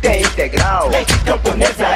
Tem integral, leite camponesa